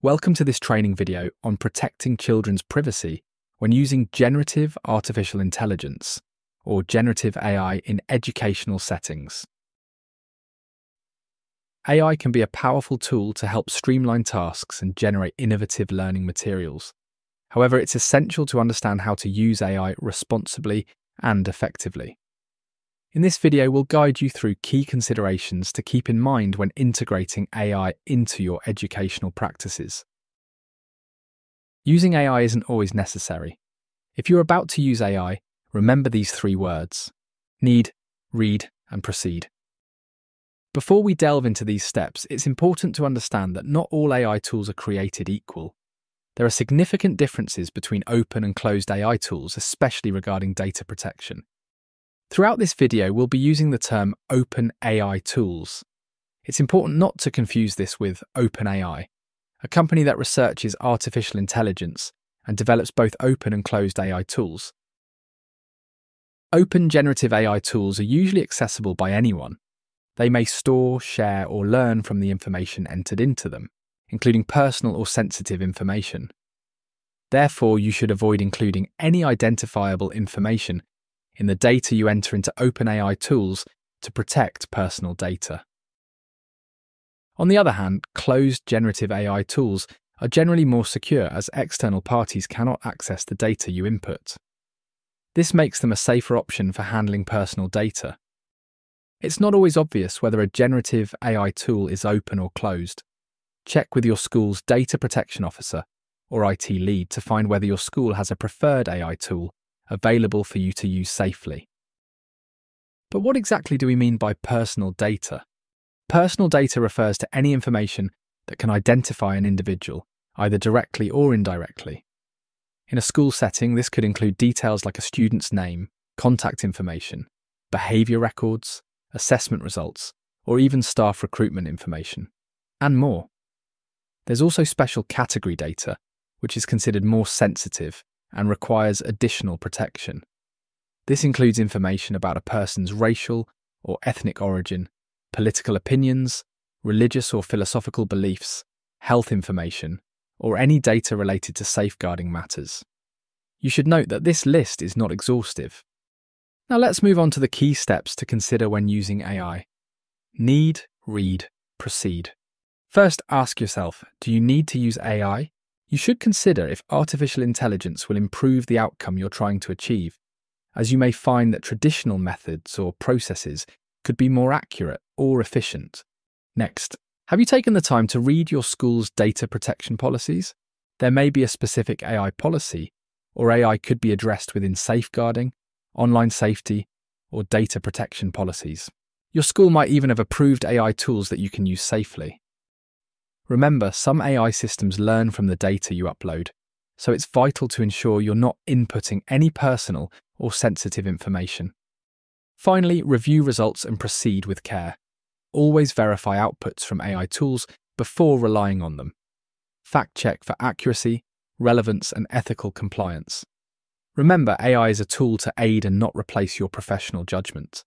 Welcome to this training video on protecting children's privacy when using generative artificial intelligence, or generative AI, in educational settings. AI can be a powerful tool to help streamline tasks and generate innovative learning materials. However, it's essential to understand how to use AI responsibly and effectively. In this video, we'll guide you through key considerations to keep in mind when integrating AI into your educational practices. Using AI isn't always necessary. If you're about to use AI, remember these three words need, read, and proceed. Before we delve into these steps, it's important to understand that not all AI tools are created equal. There are significant differences between open and closed AI tools, especially regarding data protection. Throughout this video, we'll be using the term Open AI tools. It's important not to confuse this with OpenAI, a company that researches artificial intelligence and develops both open and closed AI tools. Open generative AI tools are usually accessible by anyone. They may store, share, or learn from the information entered into them, including personal or sensitive information. Therefore, you should avoid including any identifiable information in the data you enter into open AI tools to protect personal data. On the other hand, closed generative AI tools are generally more secure as external parties cannot access the data you input. This makes them a safer option for handling personal data. It's not always obvious whether a generative AI tool is open or closed. Check with your school's data protection officer or IT lead to find whether your school has a preferred AI tool available for you to use safely. But what exactly do we mean by personal data? Personal data refers to any information that can identify an individual, either directly or indirectly. In a school setting, this could include details like a student's name, contact information, behaviour records, assessment results, or even staff recruitment information, and more. There's also special category data, which is considered more sensitive and requires additional protection. This includes information about a person's racial or ethnic origin, political opinions, religious or philosophical beliefs, health information, or any data related to safeguarding matters. You should note that this list is not exhaustive. Now let's move on to the key steps to consider when using AI. Need, read, proceed. First, ask yourself do you need to use AI you should consider if artificial intelligence will improve the outcome you're trying to achieve, as you may find that traditional methods or processes could be more accurate or efficient. Next, have you taken the time to read your school's data protection policies? There may be a specific AI policy, or AI could be addressed within safeguarding, online safety, or data protection policies. Your school might even have approved AI tools that you can use safely. Remember, some AI systems learn from the data you upload, so it's vital to ensure you're not inputting any personal or sensitive information. Finally, review results and proceed with care. Always verify outputs from AI tools before relying on them. Fact check for accuracy, relevance, and ethical compliance. Remember, AI is a tool to aid and not replace your professional judgment.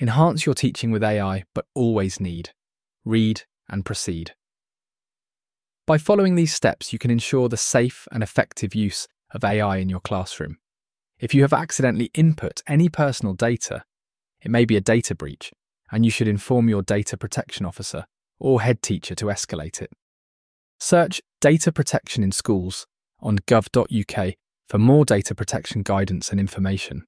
Enhance your teaching with AI, but always need. Read and proceed. By following these steps, you can ensure the safe and effective use of AI in your classroom. If you have accidentally input any personal data, it may be a data breach, and you should inform your data protection officer or head teacher to escalate it. Search Data Protection in Schools on gov.uk for more data protection guidance and information.